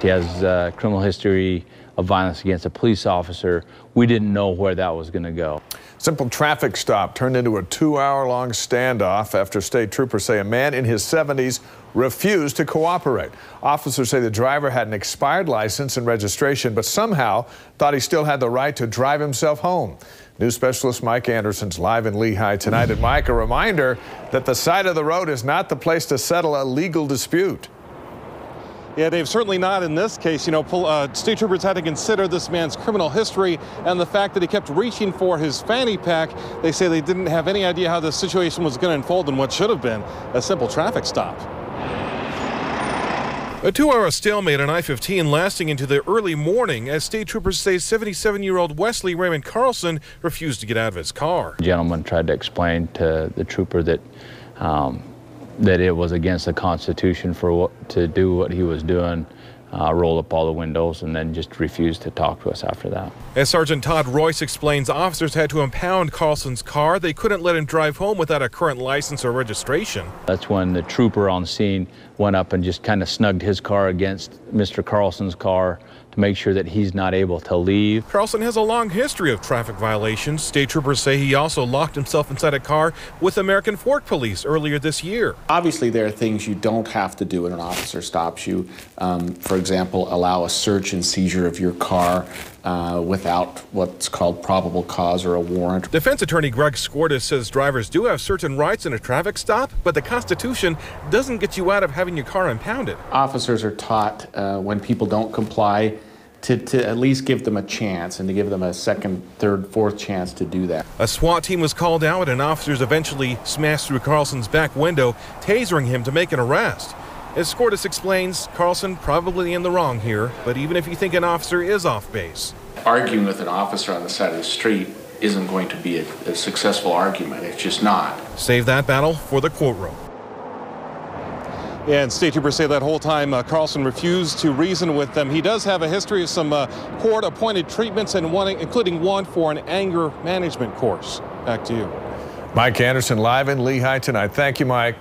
He has a criminal history of violence against a police officer. We didn't know where that was going to go. Simple traffic stop turned into a two-hour-long standoff after state troopers say a man in his 70s refused to cooperate. Officers say the driver had an expired license and registration, but somehow thought he still had the right to drive himself home. News specialist Mike Anderson's live in Lehi tonight. And Mike, a reminder that the side of the road is not the place to settle a legal dispute. Yeah, Dave, certainly not in this case. You know, uh, state troopers had to consider this man's criminal history and the fact that he kept reaching for his fanny pack. They say they didn't have any idea how the situation was going to unfold in what should have been a simple traffic stop. A two hour stalemate on I 15 lasting into the early morning as state troopers say 77 year old Wesley Raymond Carlson refused to get out of his car. The gentleman tried to explain to the trooper that. Um, that it was against the Constitution for what, to do what he was doing uh, roll up all the windows, and then just refused to talk to us after that. As Sergeant Todd Royce explains, officers had to impound Carlson's car. They couldn't let him drive home without a current license or registration. That's when the trooper on scene went up and just kind of snugged his car against Mr. Carlson's car to make sure that he's not able to leave. Carlson has a long history of traffic violations. State troopers say he also locked himself inside a car with American Fork Police earlier this year. Obviously, there are things you don't have to do when an officer stops you. Um, for example, allow a search and seizure of your car uh, without what's called probable cause or a warrant. Defense attorney Greg Skordas says drivers do have certain rights in a traffic stop, but the Constitution doesn't get you out of having your car impounded. Officers are taught uh, when people don't comply to, to at least give them a chance and to give them a second, third, fourth chance to do that. A SWAT team was called out and officers eventually smashed through Carlson's back window, tasering him to make an arrest. As Skordas explains, Carlson probably in the wrong here, but even if you think an officer is off base. Arguing with an officer on the side of the street isn't going to be a, a successful argument. It's just not. Save that battle for the courtroom. And state troopers say that whole time uh, Carlson refused to reason with them. He does have a history of some uh, court-appointed treatments, and one, including one for an anger management course. Back to you. Mike Anderson live in Lehi tonight. Thank you, Mike.